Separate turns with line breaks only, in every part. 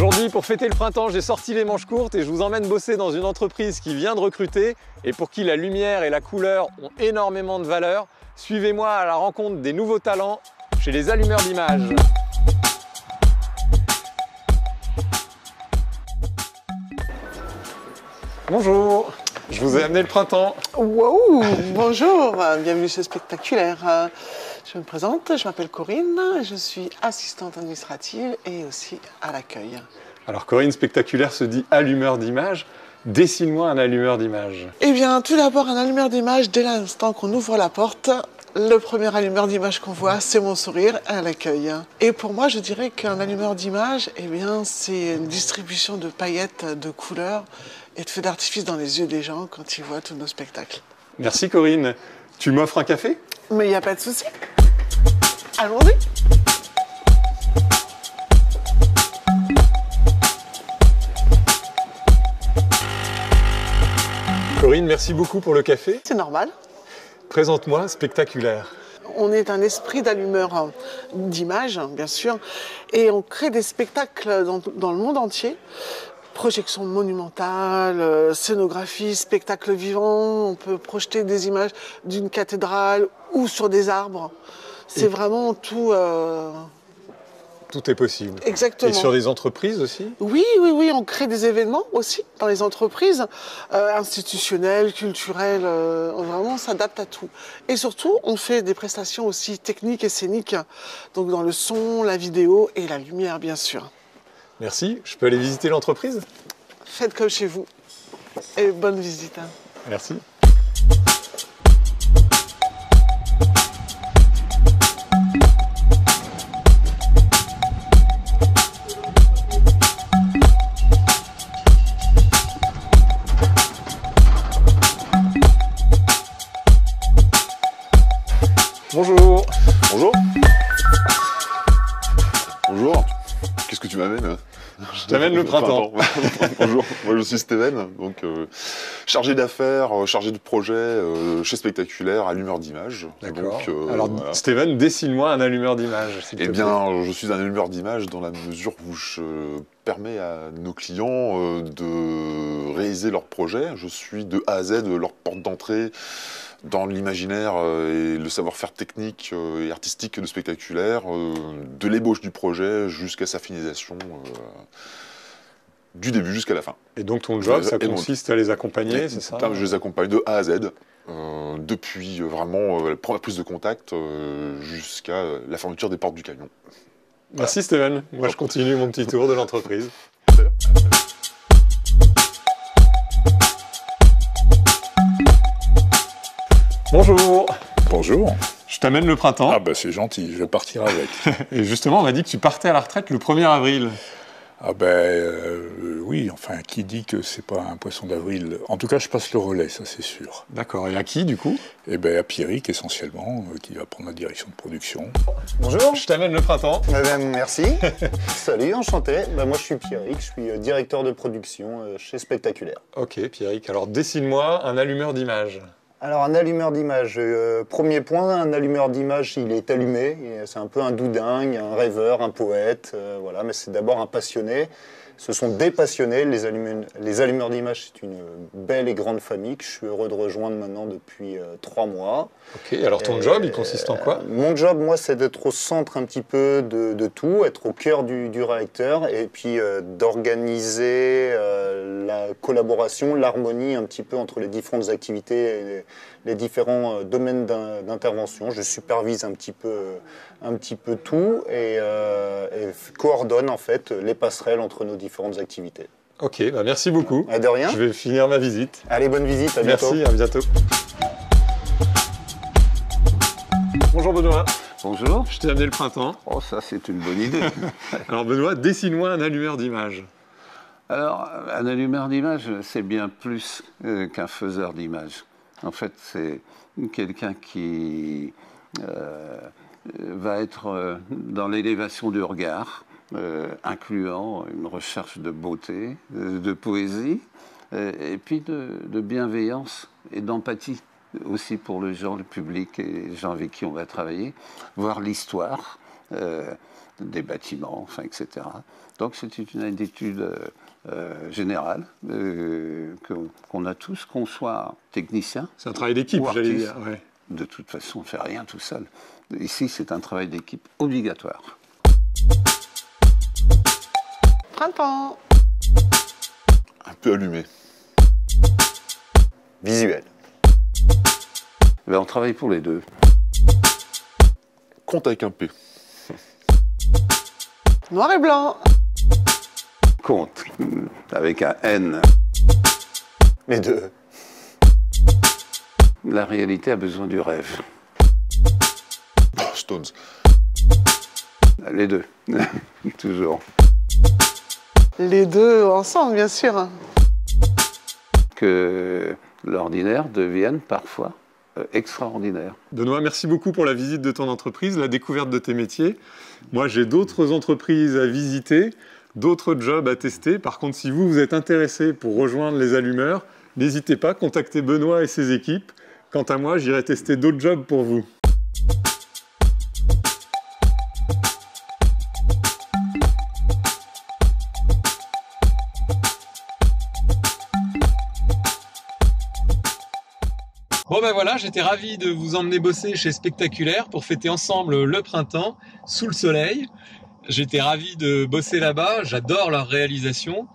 Aujourd'hui, pour fêter le printemps, j'ai sorti les manches courtes et je vous emmène bosser dans une entreprise qui vient de recruter et pour qui la lumière et la couleur ont énormément de valeur. Suivez-moi à la rencontre des nouveaux talents chez les allumeurs d'images. Bonjour, je vous ai amené le printemps.
Wow, bonjour, bienvenue chez Spectaculaire. Je me présente, je m'appelle Corinne, je suis assistante administrative et aussi à l'accueil.
Alors Corinne Spectaculaire se dit allumeur d'images. Dessine-moi un allumeur d'images.
Eh bien, tout d'abord, un allumeur d'image, dès l'instant qu'on ouvre la porte, le premier allumeur d'image qu'on voit, c'est mon sourire à l'accueil. Et pour moi, je dirais qu'un allumeur d'image, eh bien, c'est une distribution de paillettes, de couleurs et de feux d'artifice dans les yeux des gens quand ils voient tous nos spectacles.
Merci Corinne. Tu m'offres un café?
Mais il n'y a pas de souci. Allons-y.
Corinne, merci beaucoup pour le café.
C'est normal.
Présente-moi Spectaculaire.
On est un esprit d'allumeur d'images, bien sûr, et on crée des spectacles dans, dans le monde entier. Projections monumentales, euh, scénographie, spectacles vivants, on peut projeter des images d'une cathédrale ou sur des arbres. C'est
Et-
vraiment tout. euh,
Tout est possible.
Exactement.
Et sur des entreprises aussi
Oui, oui, oui, on crée des événements aussi dans les entreprises, euh, institutionnelles, culturelles, euh, on vraiment s'adapte à tout. Et surtout, on fait des prestations aussi techniques et scéniques, donc dans le son, la vidéo et la lumière, bien sûr.
Merci. Je peux aller visiter l'entreprise?
Faites comme chez vous. Et bonne visite. hein.
Merci. Bonjour.
Bonjour. Bonjour. Qu'est-ce que tu m'amènes
Je t'amène le printemps.
Bonjour. Moi je suis Steven, donc euh, chargé d'affaires, euh, chargé de projet euh, chez Spectaculaire, allumeur d'images.
D'accord.
Euh,
Alors,
voilà.
Steven, dessine-moi un allumeur te
Eh bien, je suis un allumeur d'images dans la mesure où je permets à nos clients de réaliser leurs projets. Je suis de A à Z leur porte d'entrée dans l'imaginaire et le savoir-faire technique et artistique de spectaculaire, de l'ébauche du projet jusqu'à sa finalisation, du début jusqu'à la fin.
Et donc, ton job, ça consiste à les accompagner, c'est ça
Je les accompagne de A à Z. euh, depuis euh, vraiment euh, la première prise de contact euh, jusqu'à la fermeture des portes du camion.
Merci Steven. Moi, je continue mon petit tour de l'entreprise. Bonjour.
Bonjour.
Je t'amène le printemps.
Ah bah c'est gentil, je vais partir avec.
Et justement, on m'a dit que tu partais à la retraite le 1er avril.
Ah ben euh, oui, enfin qui dit que c'est pas un poisson d'avril? En tout cas, je passe le relais, ça c'est sûr.
D'accord. Et à qui, du coup?
Et ben à Pierrick essentiellement, euh, qui va prendre la direction de production.
Bonjour.
Je t'amène le printemps.
Madame, merci. Salut, enchanté. Bah, moi, je suis Pierrick, je suis euh, directeur de production euh, chez Spectaculaire.
Ok, Pierrick. Alors, dessine-moi un allumeur d'images.
Alors, un allumeur d'image. euh, premier point, un allumeur d'image, il est allumé. C'est un peu un doudingue, un rêveur, un poète. euh, voilà, mais c'est d'abord un passionné. Ce sont des passionnés. Les, allumeurs- les allumeurs d'image, c'est une belle et grande famille que je suis heureux de rejoindre maintenant depuis euh, trois mois.
Ok. Alors, ton
Et,
job, il consiste en quoi?
Euh, Mon job, moi, c'est d'être au centre un petit peu de, de tout, être au cœur du, du réacteur et puis euh, d'organiser euh, la collaboration, l'harmonie un petit peu entre les différentes activités et les, les différents domaines d'in- d'intervention. Je supervise un petit peu, un petit peu tout et, et coordonne en fait les passerelles entre nos différentes activités.
Ok, bah merci beaucoup.
Et de rien.
Je vais finir ma visite.
Allez, bonne visite, à bientôt.
Merci, à bientôt. Bonjour Benoît,
Bonjour.
je t'ai amené le printemps.
Oh, ça, c'est une bonne idée.
Alors Benoît, dessine-moi un allumeur d'images.
Alors, un allumeur d'image, c'est bien plus euh, qu'un faiseur d'image. En fait, c'est quelqu'un qui euh, va être euh, dans l'élévation du regard, euh, incluant une recherche de beauté, de, de poésie, euh, et puis de, de bienveillance et d'empathie aussi pour les gens, le public et les gens avec qui on va travailler, voir l'histoire. euh, des bâtiments, enfin, etc. Donc c'est une étude générale qu'on a tous, qu'on soit technicien.
C'est un travail d'équipe, j'allais dire.
De toute façon, on ne fait rien tout seul. Ici, c'est un travail d'équipe obligatoire.
Printemps.
Un peu allumé.
Visuel.
Ben, on travaille pour les deux.
Compte avec un P.
Noir et blanc.
Compte avec un N.
Les deux.
La réalité a besoin du rêve.
Oh, Stones.
Les deux. Toujours.
Les deux ensemble, bien sûr.
Que l'ordinaire devienne parfois euh, extraordinaire.
Benoît, merci beaucoup pour la visite de ton entreprise, la découverte de tes métiers. Moi, j'ai d'autres entreprises à visiter, d'autres jobs à tester. Par contre, si vous, vous êtes intéressé pour rejoindre les allumeurs, n'hésitez pas, contactez Benoît et ses équipes. Quant à moi, j'irai tester d'autres jobs pour vous. Bon ben voilà, j'étais ravi de vous emmener bosser chez Spectaculaire pour fêter ensemble le printemps sous le soleil. J'étais ravi de bosser là-bas, j'adore leur réalisation.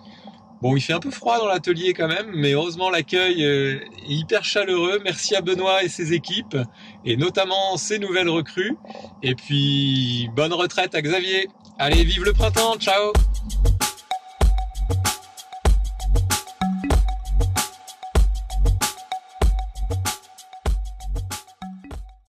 Bon, il fait un peu froid dans l'atelier quand même, mais heureusement l'accueil euh, est hyper chaleureux. Merci à Benoît et ses équipes, et notamment ses nouvelles recrues. Et puis, bonne retraite à Xavier. Allez, vive le printemps, ciao